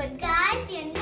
But guys,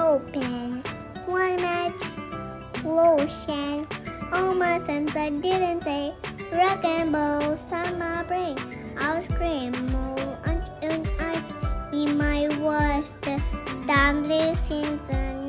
open. One match, lotion. My sense I didn't say. Rock and roll, summer brain. I'll scream more and I in my worst stumbling storm